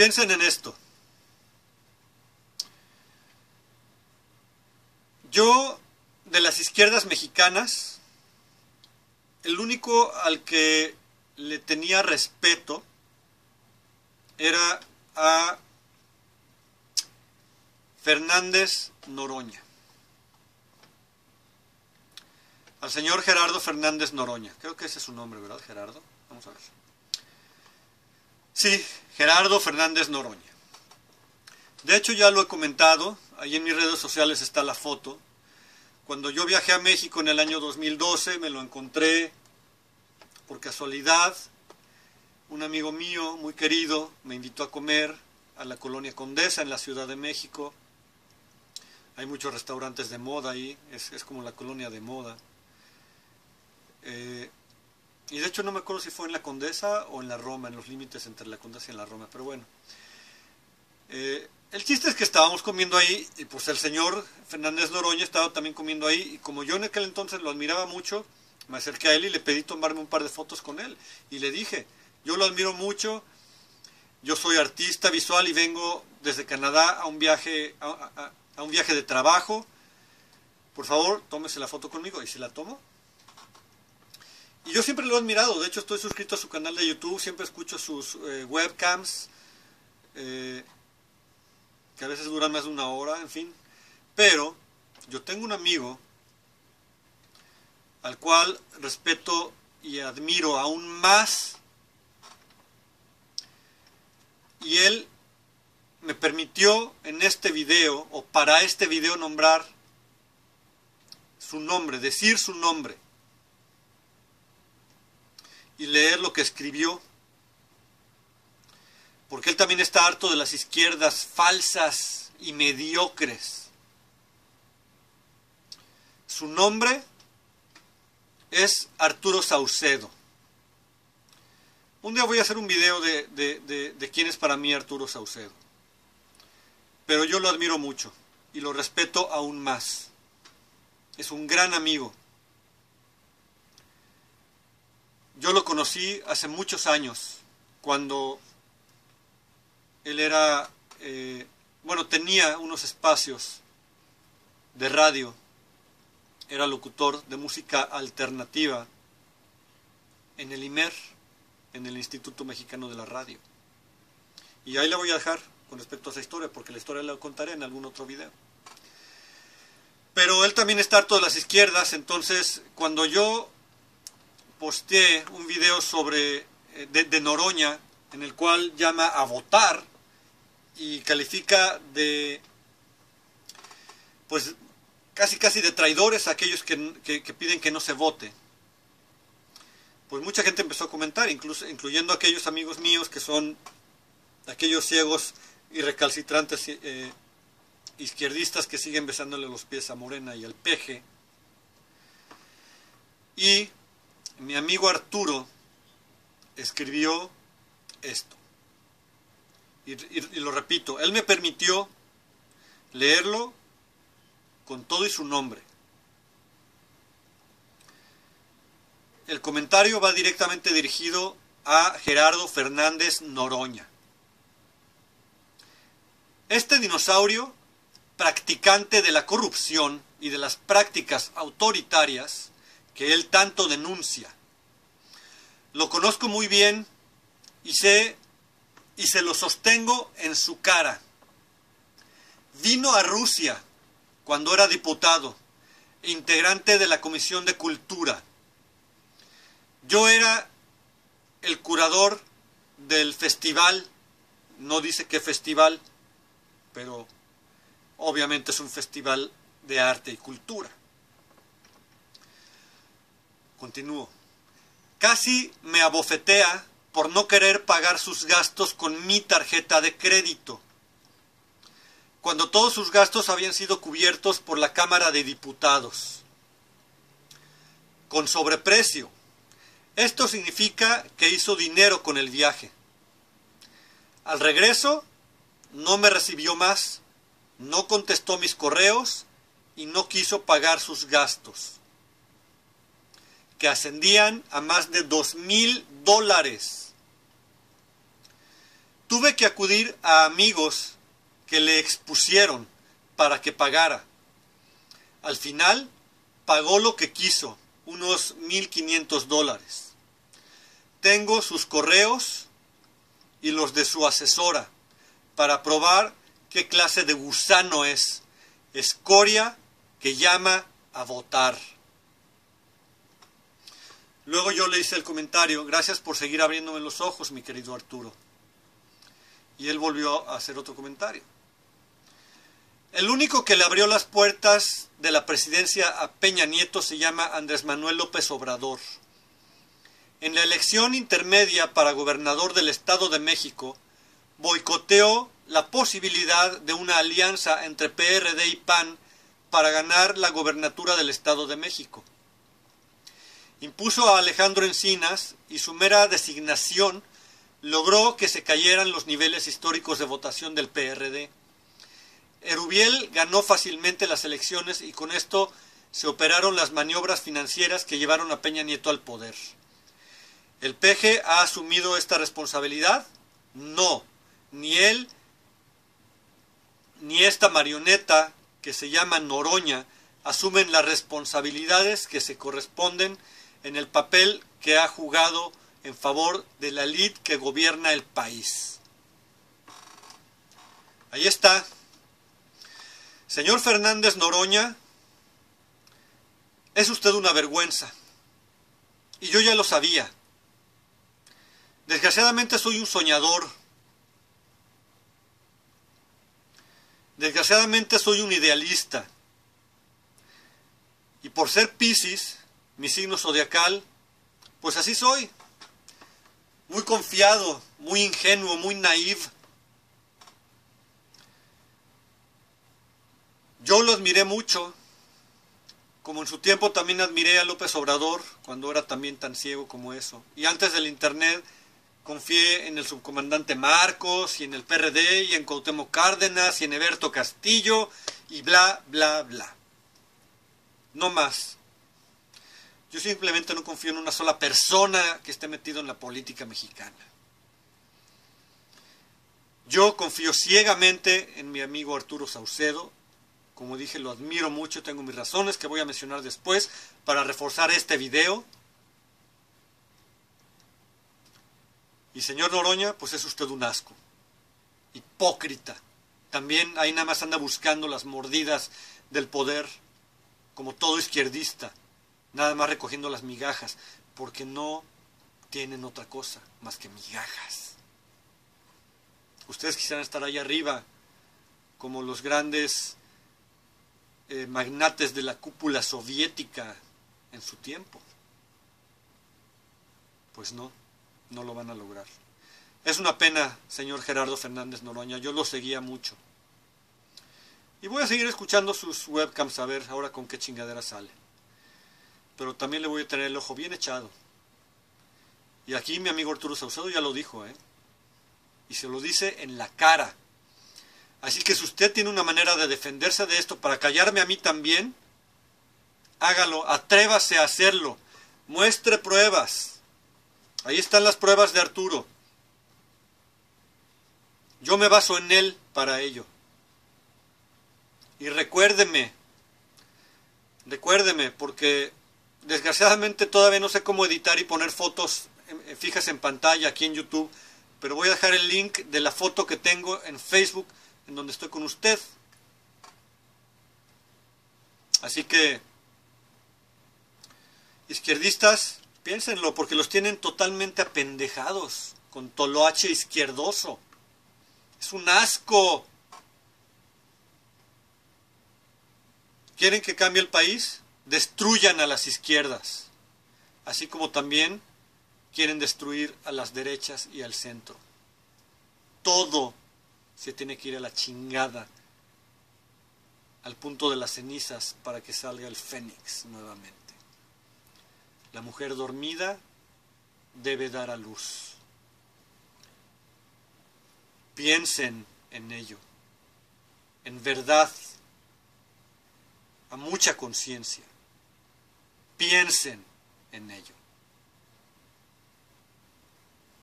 Piensen en esto. Yo, de las izquierdas mexicanas, el único al que le tenía respeto era a Fernández Noroña. Al señor Gerardo Fernández Noroña. Creo que ese es su nombre, ¿verdad, Gerardo? Vamos a ver. Sí, Gerardo Fernández Noroña. De hecho, ya lo he comentado, ahí en mis redes sociales está la foto. Cuando yo viajé a México en el año 2012, me lo encontré por casualidad. Un amigo mío, muy querido, me invitó a comer a la colonia Condesa en la Ciudad de México. Hay muchos restaurantes de moda ahí, es, es como la colonia de moda. Y de hecho no me acuerdo si fue en la Condesa o en la Roma, en los límites entre la Condesa y la Roma, pero bueno. Eh, el chiste es que estábamos comiendo ahí y pues el señor Fernández Noroña estaba también comiendo ahí y como yo en aquel entonces lo admiraba mucho, me acerqué a él y le pedí tomarme un par de fotos con él y le dije, yo lo admiro mucho, yo soy artista visual y vengo desde Canadá a un viaje, a, a un viaje de trabajo, por favor tómese la foto conmigo y si la tomo, y yo siempre lo he admirado, de hecho estoy suscrito a su canal de YouTube, siempre escucho sus eh, webcams, eh, que a veces duran más de una hora, en fin. Pero yo tengo un amigo al cual respeto y admiro aún más. Y él me permitió en este video, o para este video, nombrar su nombre, decir su nombre y leer lo que escribió. Porque él también está harto de las izquierdas falsas y mediocres. Su nombre es Arturo Saucedo. Un día voy a hacer un video de, de, quién es para mí Arturo Saucedo. Pero yo lo admiro mucho y lo respeto aún más. Es un gran amigo. Yo lo conocí hace muchos años, cuando él era, eh, bueno, tenía unos espacios de radio, era locutor de música alternativa en el IMER, en el Instituto Mexicano de la Radio. Y ahí la voy a dejar con respecto a esa historia, porque la historia la contaré en algún otro video. Pero él también está harto de las izquierdas, entonces cuando yo posteé un video sobre eh, de, Noroña en el cual llama a votar y califica de pues casi casi de traidores a aquellos que, piden que no se vote. Pues mucha gente empezó a comentar, incluso, incluyendo aquellos amigos míos que son aquellos ciegos y recalcitrantes eh, izquierdistas que siguen besándole los pies a Morena y al peje. Y mi amigo Arturo escribió esto. Y, lo repito, él me permitió leerlo con todo y su nombre. El comentario va directamente dirigido a Gerardo Fernández Noroña. Este dinosaurio, practicante de la corrupción y de las prácticas autoritarias, que él tanto denuncia. Lo conozco muy bien y sé y se lo sostengo en su cara. Vino a Rusia cuando era diputado, integrante de la Comisión de Cultura. Yo era el curador del festival, no dice qué festival, pero obviamente es un festival de arte y cultura. Continúo. Casi me abofetea por no querer pagar sus gastos con mi tarjeta de crédito, cuando todos sus gastos habían sido cubiertos por la Cámara de Diputados, con sobreprecio. Esto significa que hizo dinero con el viaje. Al regreso, no me recibió más, no contestó mis correos y no quiso pagar sus gastos que ascendían a más de dos mil dólares. Tuve que acudir a amigos que le expusieron para que pagara. Al final pagó lo que quiso, unos 1.500 dólares. Tengo sus correos y los de su asesora para probar qué clase de gusano es. Escoria que llama a votar. Luego yo le hice el comentario, gracias por seguir abriéndome los ojos, mi querido Arturo. Y él volvió a hacer otro comentario. El único que le abrió las puertas de la presidencia a Peña Nieto se llama Andrés Manuel López Obrador. En la elección intermedia para gobernador del Estado de México, boicoteó la posibilidad de una alianza entre PRD y PAN para ganar la gobernatura del Estado de México impuso a Alejandro Encinas y su mera designación logró que se cayeran los niveles históricos de votación del PRD. Erubiel ganó fácilmente las elecciones y con esto se operaron las maniobras financieras que llevaron a Peña Nieto al poder. ¿El PG ha asumido esta responsabilidad? No, ni él ni esta marioneta que se llama Noroña asumen las responsabilidades que se corresponden en el papel que ha jugado en favor de la elite que gobierna el país. Ahí está. Señor Fernández Noroña, es usted una vergüenza. Y yo ya lo sabía. Desgraciadamente soy un soñador. Desgraciadamente soy un idealista. Y por ser Piscis, mi signo zodiacal, pues así soy. Muy confiado, muy ingenuo, muy naive. Yo lo admiré mucho, como en su tiempo también admiré a López Obrador, cuando era también tan ciego como eso. Y antes del Internet confié en el subcomandante Marcos, y en el PRD, y en Cuauhtémoc Cárdenas, y en Eberto Castillo, y bla, bla, bla. No más. Yo simplemente no confío en una sola persona que esté metido en la política mexicana. Yo confío ciegamente en mi amigo Arturo Saucedo. Como dije, lo admiro mucho, tengo mis razones que voy a mencionar después para reforzar este video. Y señor Noroña, pues es usted un asco. Hipócrita. También ahí nada más anda buscando las mordidas del poder, como todo izquierdista nada más recogiendo las migajas, porque no tienen otra cosa más que migajas. Ustedes quisieran estar ahí arriba, como los grandes eh, magnates de la cúpula soviética en su tiempo. Pues no, no lo van a lograr. Es una pena, señor Gerardo Fernández Noroña, yo lo seguía mucho. Y voy a seguir escuchando sus webcams a ver ahora con qué chingadera sale pero también le voy a tener el ojo bien echado. Y aquí mi amigo Arturo Saucedo ya lo dijo, ¿eh? Y se lo dice en la cara. Así que si usted tiene una manera de defenderse de esto para callarme a mí también, hágalo, atrévase a hacerlo, muestre pruebas. Ahí están las pruebas de Arturo. Yo me baso en él para ello. Y recuérdeme, recuérdeme, porque Desgraciadamente todavía no sé cómo editar y poner fotos fijas en pantalla aquí en YouTube, pero voy a dejar el link de la foto que tengo en Facebook en donde estoy con usted. Así que, izquierdistas, piénsenlo, porque los tienen totalmente apendejados, con toloache izquierdoso. Es un asco. ¿Quieren que cambie el país? Destruyan a las izquierdas, así como también quieren destruir a las derechas y al centro. Todo se tiene que ir a la chingada, al punto de las cenizas para que salga el fénix nuevamente. La mujer dormida debe dar a luz. Piensen en ello, en verdad, a mucha conciencia piensen en ello.